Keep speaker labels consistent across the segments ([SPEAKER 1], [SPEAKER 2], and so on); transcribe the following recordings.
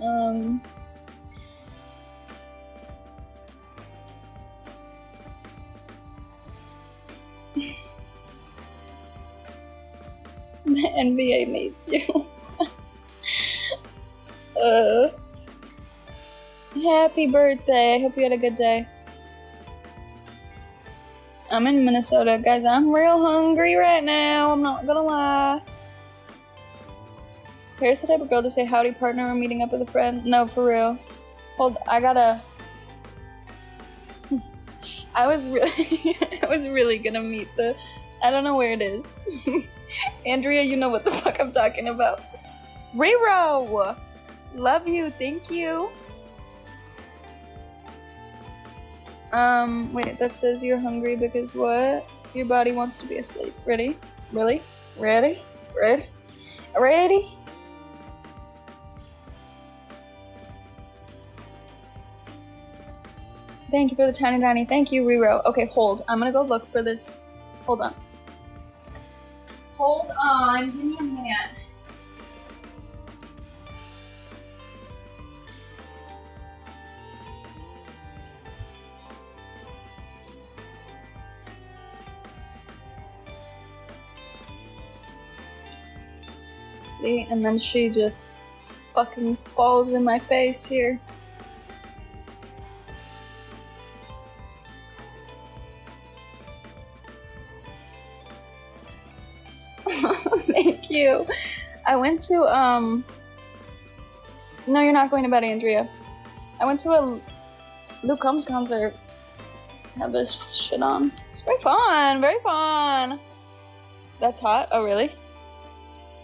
[SPEAKER 1] Um. the NBA needs you. uh, happy birthday. I hope you had a good day. I'm in Minnesota. Guys, I'm real hungry right now. I'm not gonna lie. Here's the type of girl to say howdy partner or meeting up with a friend. No, for real. Hold, I gotta. I was really, I was really gonna meet the. I don't know where it is. Andrea, you know what the fuck I'm talking about. Rero! Love you, thank you. Um, wait, that says you're hungry because what? Your body wants to be asleep. Ready? Really? Ready? Ready? Ready? Thank you for the tiny tiny. Thank you, Rero. Okay, hold. I'm gonna go look for this. Hold on. Hold on. Give me a minute. See, and then she just fucking falls in my face here. Thank you. I went to um No, you're not going to bed, Andrea. I went to a Luke Combs concert. Have this shit on. It's very fun, very fun. That's hot. Oh really?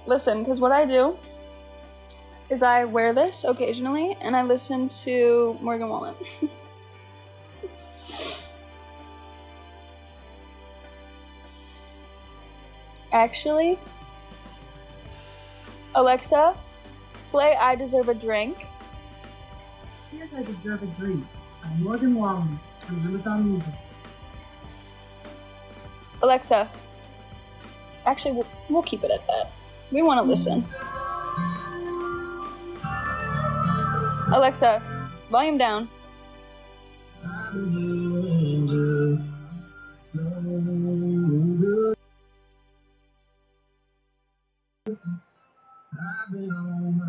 [SPEAKER 1] Listen, because what I do is I wear this occasionally and I listen to Morgan Wallen. Actually, Alexa, play I Deserve a Drink.
[SPEAKER 2] Here's I Deserve a Drink by Morgan Wallen on Amazon Music.
[SPEAKER 1] Alexa, actually, we'll, we'll keep it at that. We want to listen. Alexa, volume down.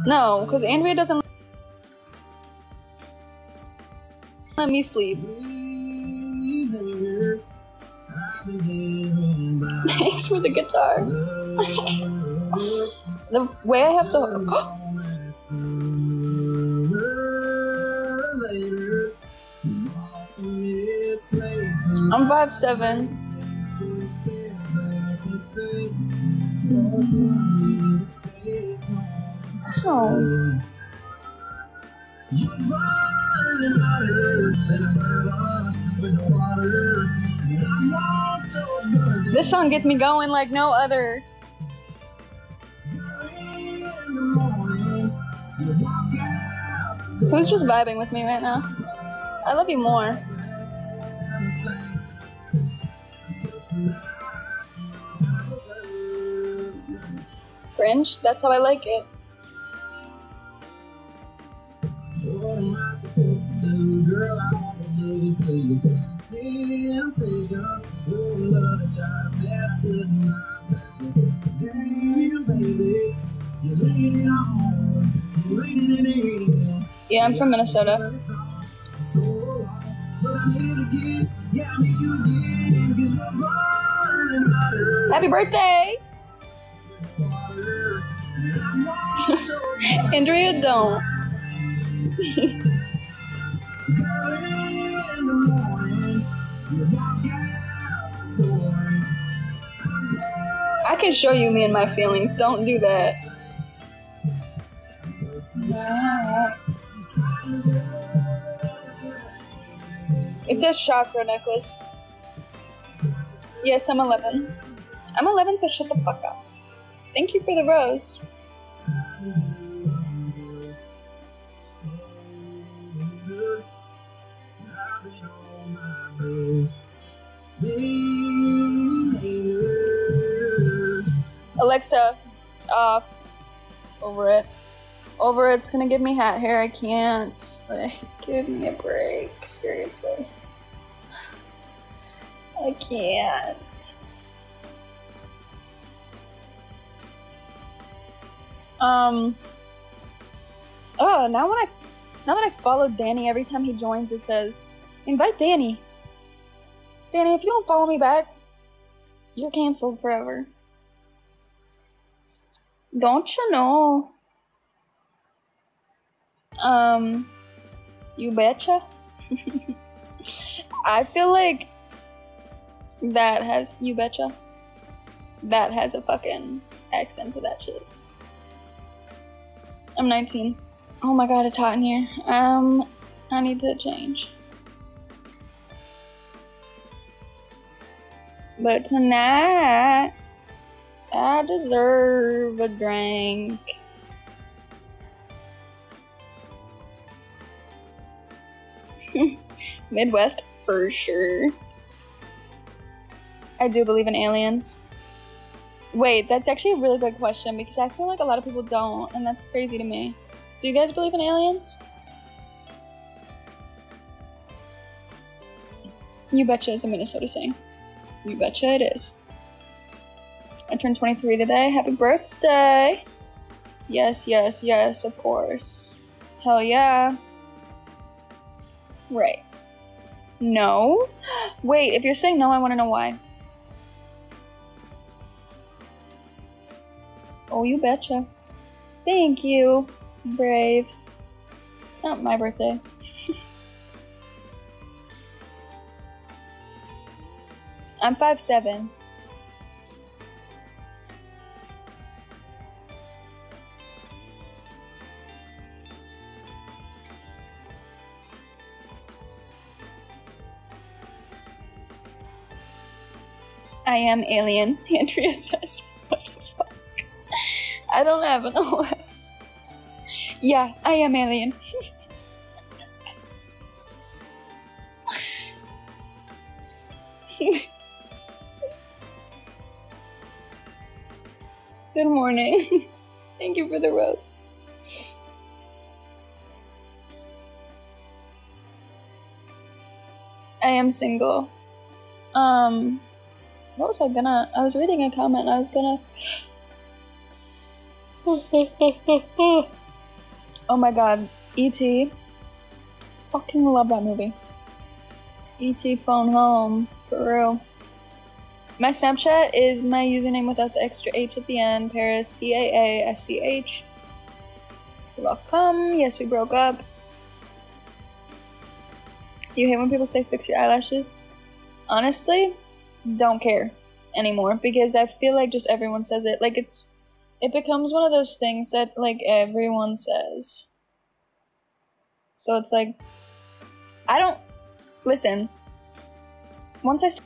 [SPEAKER 1] No, because Andrea doesn't let me sleep. Thanks for the guitar. the way I have to. I'm five seven. Oh. This song gets me going like no other. Who's just vibing with me right now? I love you more. Cringe? That's how I like it. Yeah, I'm from Minnesota. Happy birthday! Andrea, don't. I can show you me and my feelings. Don't do that. It's a chakra necklace. Yes, I'm 11. I'm 11, so shut the fuck up. Thank you for the rose. Alexa, off. Over it.
[SPEAKER 3] over it's gonna give me hat hair. I can't. Like, give me a break. Seriously. I can't. Um. Oh, now when I, now that I followed Danny, every time he joins, it says, "Invite Danny." Danny, if you don't follow me back, you're canceled forever. Don't you know? Um, you betcha. I feel like that has you betcha. That has a fucking accent to that shit. I'm 19. Oh my god, it's hot in here. Um, I need to change. But tonight, I deserve a drink. Midwest for sure. I do believe in aliens. Wait, that's actually a really good question because I feel like a lot of people don't, and that's crazy to me. Do you guys believe in aliens? You betcha is a Minnesota saying. You betcha it is. I turned 23 today. Happy birthday! Yes, yes, yes, of course. Hell yeah. Right. No? Wait, if you're saying no, I want to know why. Oh, you betcha. Thank you, brave. It's not my birthday. I'm five seven. I am alien, Andrea says. I don't have an OF. Yeah, I am alien. Good morning. Thank you for the rose. I am single. Um, what was I gonna? I was reading a comment. I was gonna. Oh my god, E.T. Fucking love that movie. E.T. Phone Home, for real. My Snapchat is my username without the extra H at the end. Paris, P A A S C H. Welcome. Yes, we broke up. You hate when people say fix your eyelashes? Honestly, don't care anymore because I feel like just everyone says it. Like it's it becomes one of those things that like everyone says. So it's like I don't listen. Once I start